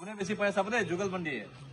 उन्हें बेसी पैसा पता है जुगलबंदी है